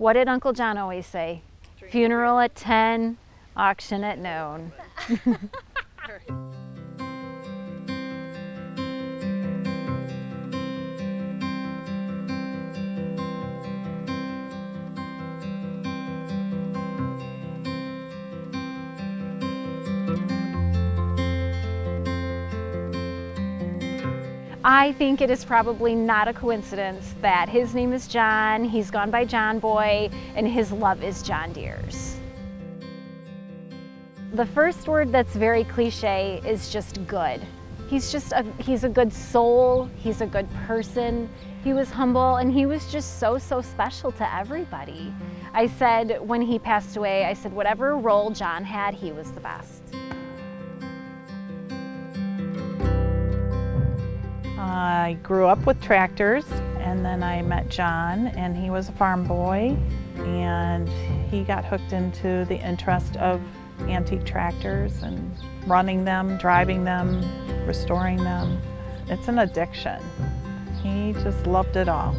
What did Uncle John always say? Funeral at 10, auction at noon. I think it is probably not a coincidence that his name is John, he's gone by John Boy, and his love is John Deere's. The first word that's very cliche is just good. He's just a, he's a good soul, he's a good person, he was humble, and he was just so, so special to everybody. I said when he passed away, I said whatever role John had, he was the best. I grew up with tractors and then I met John and he was a farm boy and he got hooked into the interest of antique tractors and running them, driving them, restoring them. It's an addiction. He just loved it all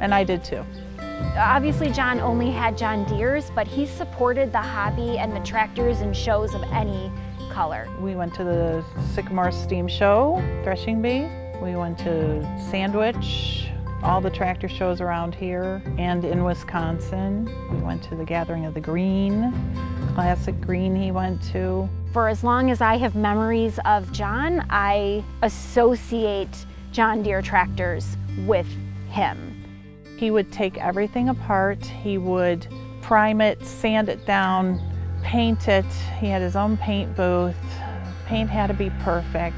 and I did too. Obviously John only had John Deere's, but he supported the hobby and the tractors and shows of any color. We went to the Sycamore Steam Show, Threshing Bee, we went to Sandwich, all the tractor shows around here, and in Wisconsin. We went to the Gathering of the Green, Classic Green he went to. For as long as I have memories of John, I associate John Deere tractors with him. He would take everything apart, he would prime it, sand it down, paint it. He had his own paint booth. Paint had to be perfect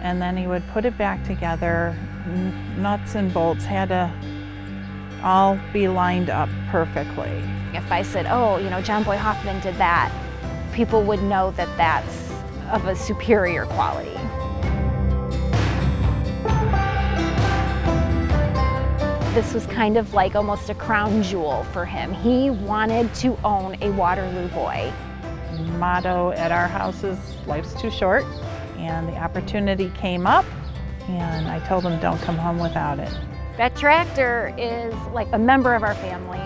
and then he would put it back together. Nuts and bolts had to all be lined up perfectly. If I said, oh, you know, John Boy Hoffman did that, people would know that that's of a superior quality. This was kind of like almost a crown jewel for him. He wanted to own a Waterloo boy. Motto at our house is life's too short and the opportunity came up and I told them don't come home without it. That tractor is like a member of our family.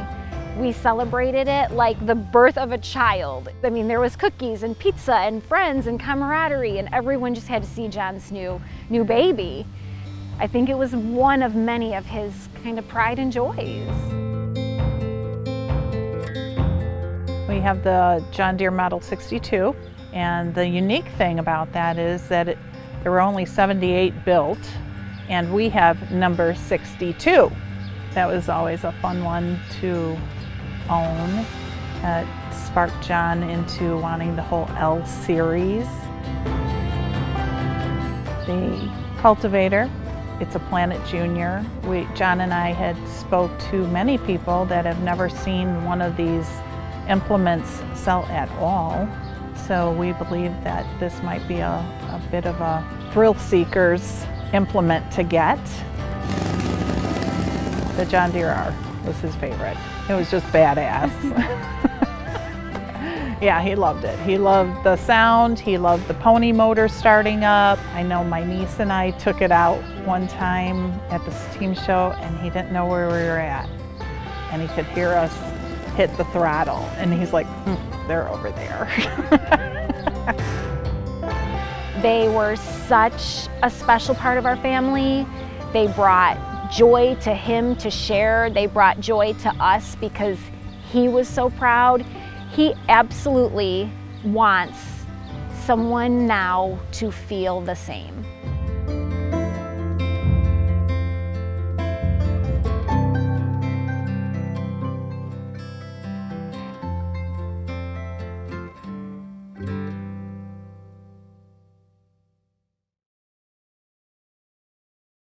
We celebrated it like the birth of a child. I mean, there was cookies and pizza and friends and camaraderie and everyone just had to see John's new, new baby. I think it was one of many of his kind of pride and joys. We have the John Deere Model 62 and the unique thing about that is that it, there were only 78 built and we have number 62. That was always a fun one to own. It sparked John into wanting the whole L series. The cultivator, it's a Planet Junior. We, John and I had spoke to many people that have never seen one of these implements sell at all. So we believe that this might be a, a bit of a thrill seeker's implement to get. The John Deere R was his favorite. It was just badass. yeah, he loved it. He loved the sound. He loved the pony motor starting up. I know my niece and I took it out one time at the steam show and he didn't know where we were at. And he could hear us hit the throttle and he's like, hmm they're over there. they were such a special part of our family. They brought joy to him to share. They brought joy to us because he was so proud. He absolutely wants someone now to feel the same.